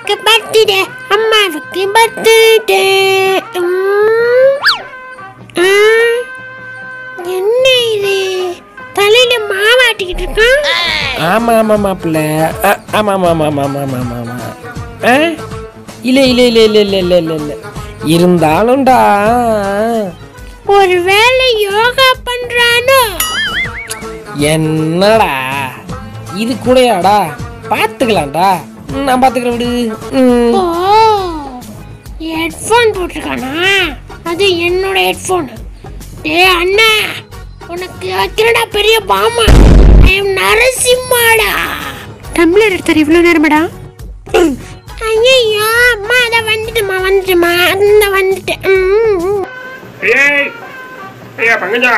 அம்மாவுக்கு பர்த்டே அம்மாவுக்கு பர்த்டே என்ன இது? தலையில மாவாட்டிக்கிட்டு இருக்கான்? ஆமா ஆமா மாப்பிள்ள. ஆமா ஆமா ஆமா ஆமா ஆமா ஆமா ஆமா. ஆ? இல்லை இல்லை இல்லை இல்லை இல்லை இல்லை இல்லை இல்லை. இருந்தாலும்டா. ஒருவேளை யோகா பண்றானோ? என்னடா? இது கூடயாடா? பார்த்துக்கலாம்டா. நான் பார்த்துக்கிறேன் விடு. ஹெட்ஃபோன் போட்டிருக்கானா? அது என்னோட ஹெட்ஃபோன் டேய் அண்ணா உனக்கு வைக்கிறடா பெரிய பாமா. ஐ எம் நரசிம்மாடா. டம்ளர் எடுத்தார் இவ்வளோ நேரமாடா? ஐயோ அம்மா அதை வந்துட்டுமா வந்துட்டுமா அந்த வந்துட்டேன். ஏய் ஐயா பங்கஜா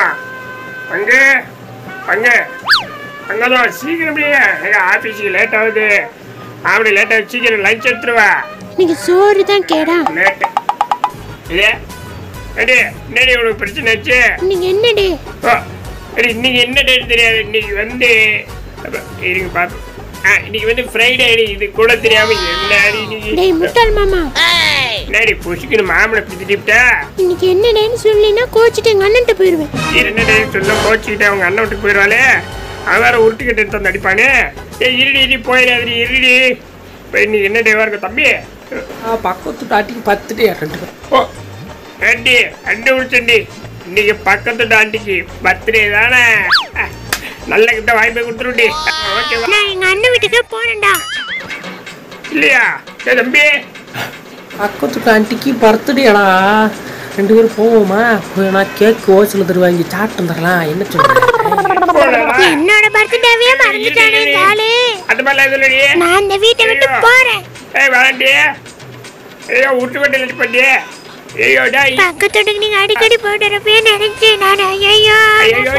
பங்கு பங்கு. பங்கஜா சீக்கிரம் ஐயா ஆஃபீஸுக்கு லேட் ஆகுது. அப்படி லேட் ஆகுது சீக்கிரம் லஞ்ச் எடுத்துருவா. இன்னைக்கு சோறு தான் கேடா. லேட்டு இதே எடி என்னடி உனக்கு பிரச்சனை ஆச்சு? இன்னைக்கு என்னடி? ஓ எடி இன்னைக்கு என்ன டேட் தெரியாது? இன்னைக்கு வந்து இருங்க பாத்து. ஆ இன்னைக்கு வந்து ஃப்ரைடே இது கூட தெரியாம என்ன இன்னைக்கு டேய் முட்டாள் மாமா. என்னடி புசிக்கணும் மாமனை பிடிச்சிட்டா இன்னைக்கு என்ன டேன்னு சொல்லினா கோச்சிட்டு எங்கள் அண்ணன்ட்ட போயிடுவேன் என்ன டே சொல்ல கோச்சிக்கிட்டு அவங்க அண்ணன் விட்டு போயிடுவாளே அவன் வேற உருட்டுக்கிட்டு எடுத்து வந்து அடிப்பானே? ஏய் இருடி இடி போயிடாதடி இருடி. இப்போ இன்னைக்கு என்ன டேவா இருக்கும் தம்பி? ஆ, பக்கத்து டாட்டிக்கு பத்துட்டு ரெண்டு பேரும் ஓ ஆண்டி அண்டை விழிச்சண்டி இன்னைக்கு பக்கத்து ஆண்டிக்கு பர்த்டே தானே. நல்ல கிட்ட வாய்ப்பை கொடுத்துருடி ஓகேவா நான் எங்கள் அண்ணன் வீட்டுக்கு போறேன்டா இல்லையா? ஏ தம்பி. பக்கத்து ஆண்டிக்கு பர்த்டேடா. ரெண்டு பேரும் போவோமா? நான் கேக் ஓசில் தருவாங்க. சாப்பிட்டு வந்துடலாம். என்ன. என்னோட பர்த்டேவே மறந்துட்டானே ஆளு அது மாதிரிலாம் எதுலடி நான் இந்த வீட்டை விட்டு. போறேன். ஏய் வேண்டாண்டி ஐயோ விட்டு விட்டு லட்சம் பண்ணி ஐயோ டேய் பக்கத்துக்கு நீங்க அடிக்கடி இருப்பேன்னு நினைச்சேன் நான். ஐயோ ஐயோ